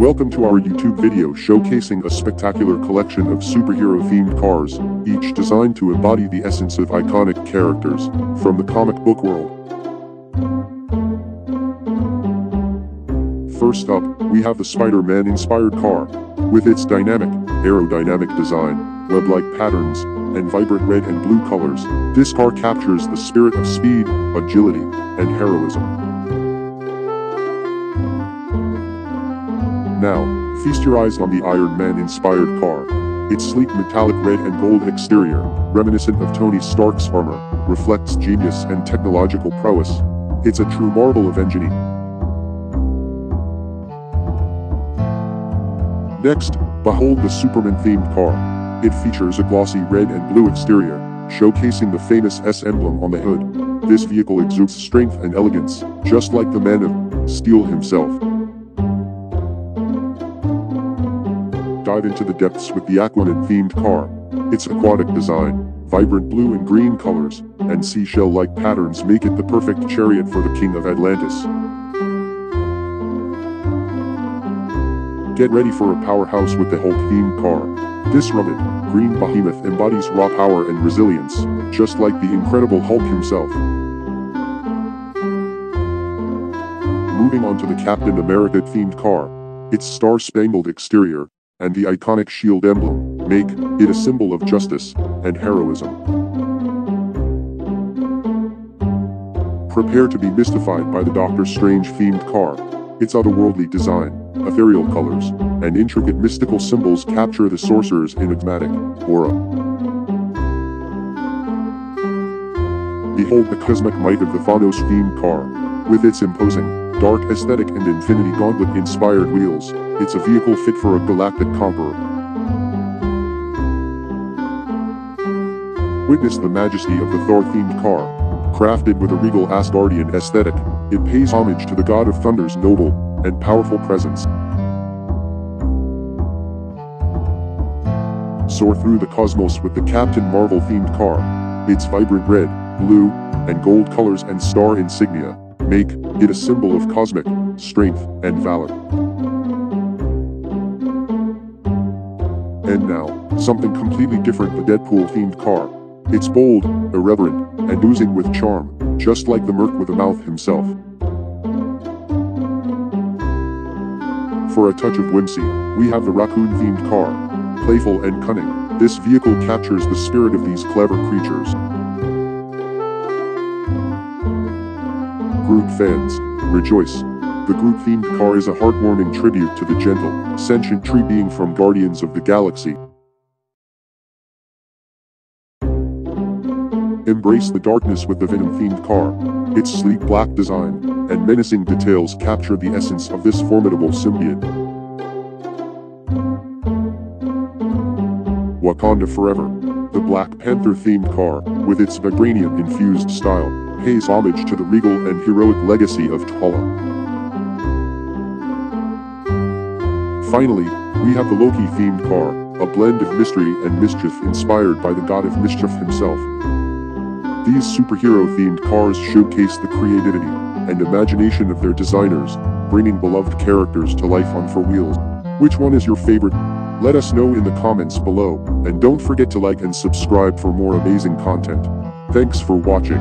Welcome to our YouTube video showcasing a spectacular collection of superhero-themed cars, each designed to embody the essence of iconic characters from the comic book world. First up, we have the Spider-Man inspired car. With its dynamic, aerodynamic design, web-like patterns, and vibrant red and blue colors, this car captures the spirit of speed, agility, and heroism. Now, feast your eyes on the Iron Man-inspired car. Its sleek metallic red and gold exterior, reminiscent of Tony Stark's armor, reflects genius and technological prowess. It's a true marvel of engineering. Next, behold the Superman-themed car. It features a glossy red and blue exterior, showcasing the famous S emblem on the hood. This vehicle exudes strength and elegance, just like the Man of Steel himself. Dive into the depths with the Aquaman-themed car. Its aquatic design, vibrant blue and green colors, and seashell-like patterns make it the perfect chariot for the King of Atlantis. Get ready for a powerhouse with the Hulk-themed car. This rugged, green behemoth embodies raw power and resilience, just like the Incredible Hulk himself. Moving on to the Captain America-themed car. Its star-spangled exterior, and the iconic shield emblem make it a symbol of justice and heroism. Prepare to be mystified by the Doctor Strange-themed car. Its otherworldly design, ethereal colors, and intricate mystical symbols capture the sorcerer's enigmatic aura. Behold the cosmic might of the Thanos-themed car. With its imposing, dark aesthetic and Infinity Gauntlet-inspired wheels, it's a vehicle fit for a galactic conqueror. Witness the majesty of the Thor-themed car. Crafted with a regal Asgardian aesthetic, it pays homage to the god of thunder's noble and powerful presence. Soar through the cosmos with the Captain Marvel-themed car. Its vibrant red, blue, and gold colors and star insignia make it a symbol of cosmic strength and valor. And now, something completely different the Deadpool-themed car. It's bold, irreverent, and oozing with charm, just like the Merc with a mouth himself. For a touch of whimsy, we have the raccoon-themed car. Playful and cunning, this vehicle captures the spirit of these clever creatures. Groot fans, rejoice, the Groot-themed car is a heartwarming tribute to the gentle, sentient tree being from Guardians of the Galaxy. Embrace the darkness with the Venom-themed car. Its sleek black design and menacing details capture the essence of this formidable symbiote. Wakanda Forever. The Black Panther-themed car, with its vibranium-infused style, pays homage to the regal and heroic legacy of T'Challa. Finally, we have the Loki-themed car, a blend of mystery and mischief inspired by the god of mischief himself. These superhero-themed cars showcase the creativity and imagination of their designers, bringing beloved characters to life on four wheels. Which one is your favorite? Let us know in the comments below, and don't forget to like and subscribe for more amazing content. Thanks for watching.